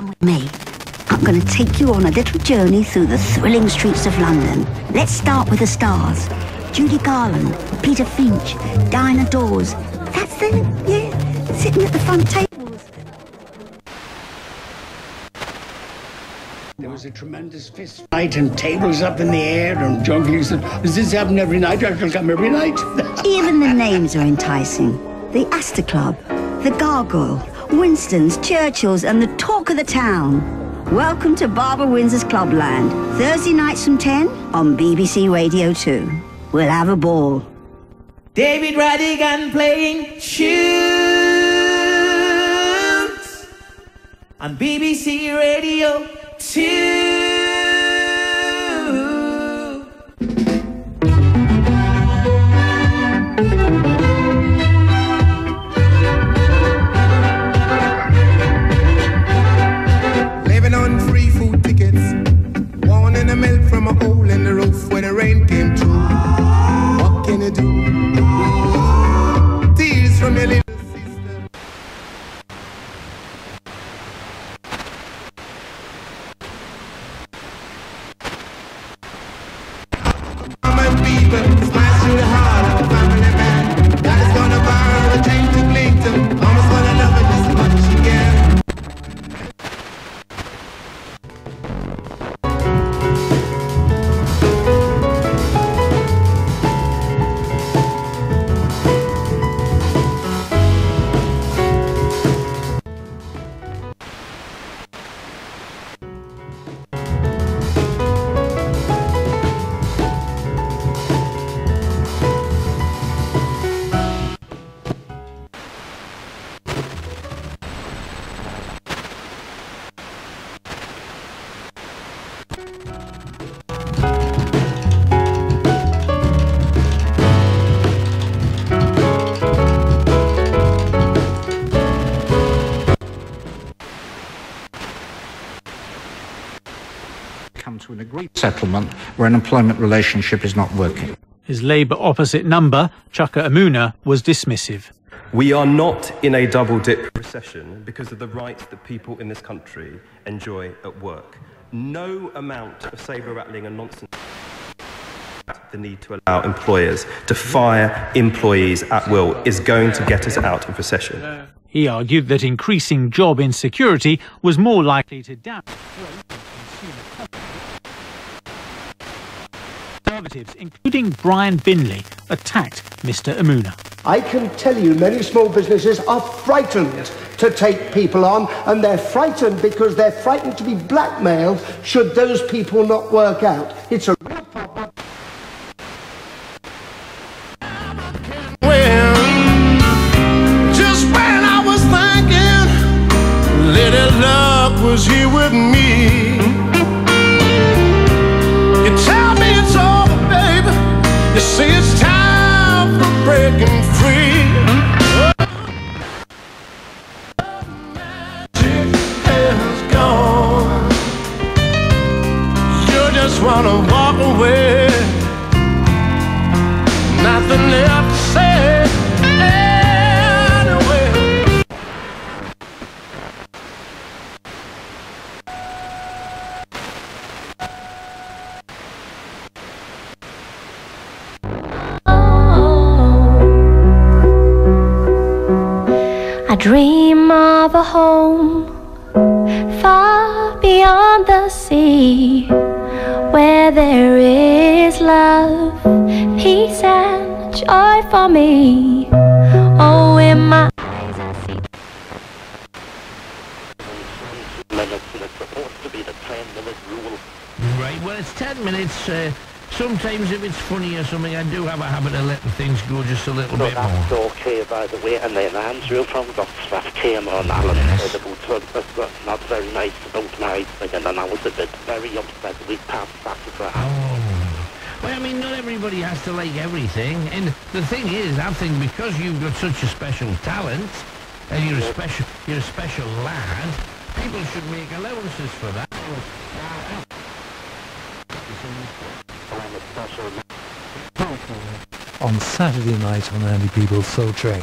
Come with me. I'm going to take you on a little journey through the thrilling streets of London. Let's start with the stars. Judy Garland, Peter Finch, Diana Dors. That's them, yeah, sitting at the front tables. There was a tremendous fist fight and tables up in the air and juggling said, Does this happen every night? I shall come every night. Even the names are enticing. The Astor Club, the Gargoyle, Winston's, Churchill's, and the talk of the town. Welcome to Barbara Windsor's Clubland. Thursday nights from 10 on BBC Radio 2. We'll have a ball. David Rodigan playing tunes on BBC Radio 2. To an agreed settlement where an employment relationship is not working. His Labour opposite number, Chuka Umunna, was dismissive. We are not in a double dip recession because of the rights that people in this country enjoy at work. No amount of sabre rattling and nonsense. The need to allow employers to fire employees at will is going to get us out of recession. He argued that increasing job insecurity was more likely to damage Conservatives, including Brian Binley, attacked Mr. Umunna. I can tell you many small businesses are frightened to take people on, and they're frightened because they're frightened to be blackmailed should those people not work out. It's a real problem. Well, just when I was thinking little luck was here with me. See the sea where there is love, peace, and joy for me. Oh, in my eyes, I see. minutes and it's supposed to be the 10 minute rule. Right, well, it's 10 minutes. Uh, sometimes if it's funny or something, I do have a habit of letting things go just a little So bit more. that's okay, by the way. And then Andrew from Oxford came on Alan Yes. said about uh, uh, not very nice about my thing, and I was a bit very upset. We passed that well. Oh. Well, I mean, not everybody has to like everything. And the thing is, I think because you've got such a special talent, and you're a special, you're a special lad, people should make allowances for that. I'm a special on Saturday night on Andy Peebles Soul Train.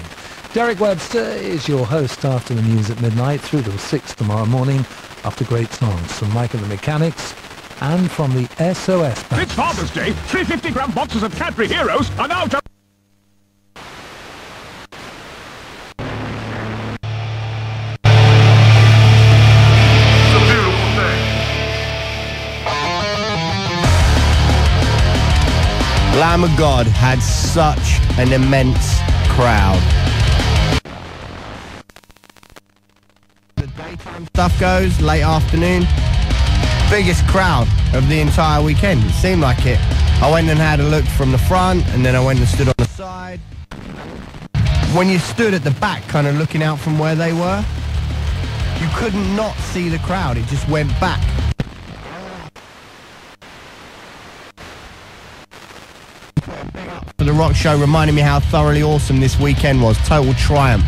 Derek Webster is your host after the news at midnight through till 6 tomorrow morning. after great songs from Mike and the Mechanics and from the SOS Band. It's Father's Day. 350 gram boxes of Cadbury Heroes are now Lamb of God had such an immense crowd. The daytime stuff goes, late afternoon, biggest crowd of the entire weekend. It seemed like it. I went and had a look from the front, and then I went and stood on the side. When you stood at the back, kind of looking out from where they were, you couldn't not see the crowd. It just went back. for the rock show reminding me how thoroughly awesome this weekend was. Total triumph.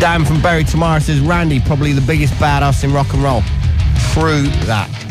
Dan from Berry Tomorrow says Randy probably the biggest badass in rock and roll. True that.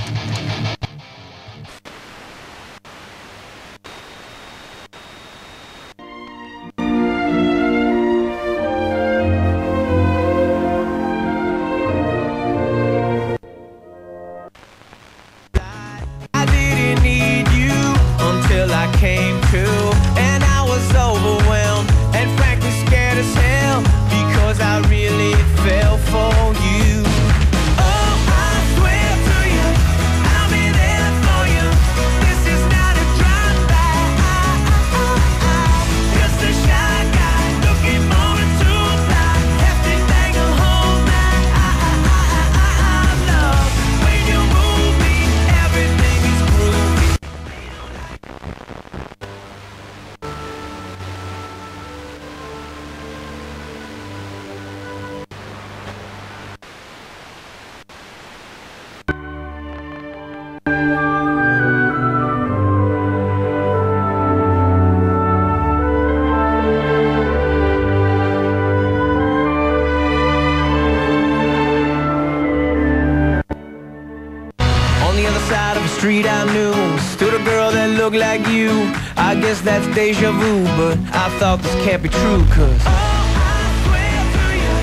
I guess that's deja vu But I thought this can't be true Cause Oh I'll square you.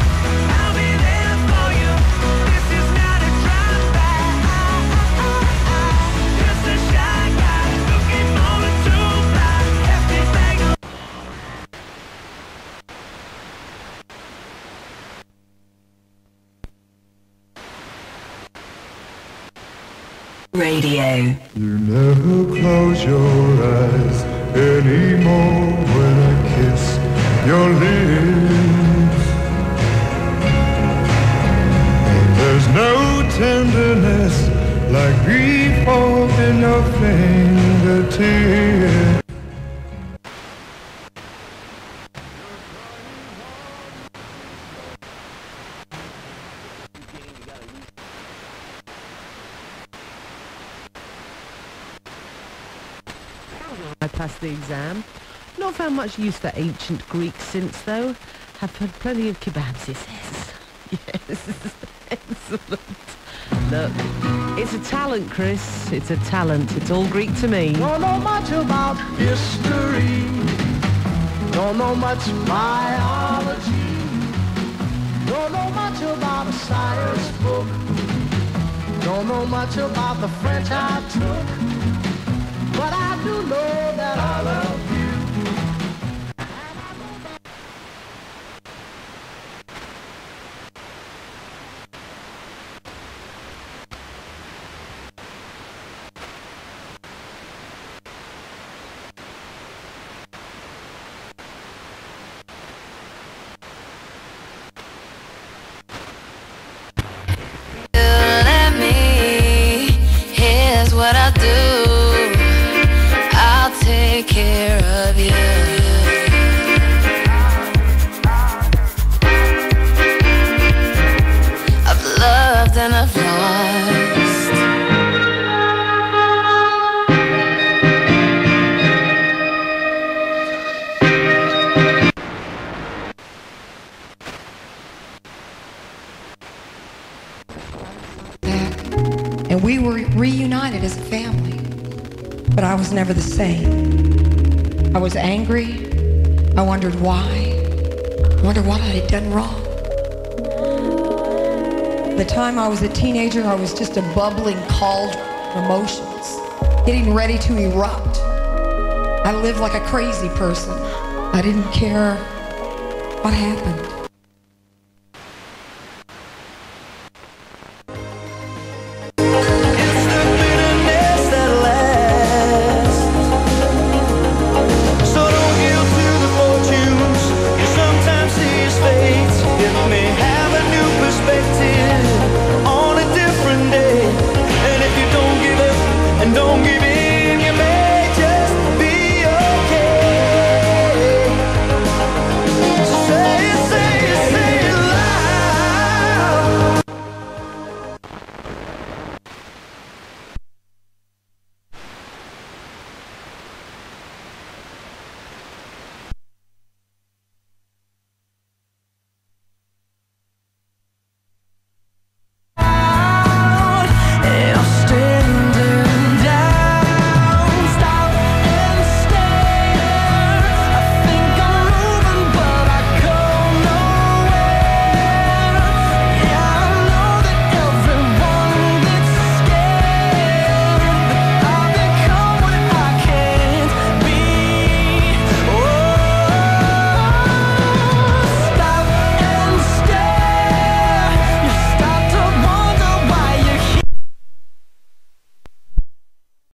I'll be there for you. This is not a proud fact. Just a shy guy. Looking forward to that FB stagger Radio. You never close your eyes anymore when I kiss your lips. There's no tenderness like grief holding your fingertips. Passed the exam. Not found much use for ancient Greek since, though. Have had plenty of kebabs, he says. Yes, excellent. Look, it's a talent, Chris. It's a talent. It's all Greek to me. Don't know much about history. Don't know much biology. Don't know much about a science book. Don't know much about the French I took. But I know that I love you. Let me, here's what I'll do. And we were reunited as a family. But I was never the same. I was angry. I wondered why. I wondered what I had done wrong. The time I was a teenager, I was just a bubbling cauldron of emotions, getting ready to erupt. I lived like a crazy person. I didn't care what happened.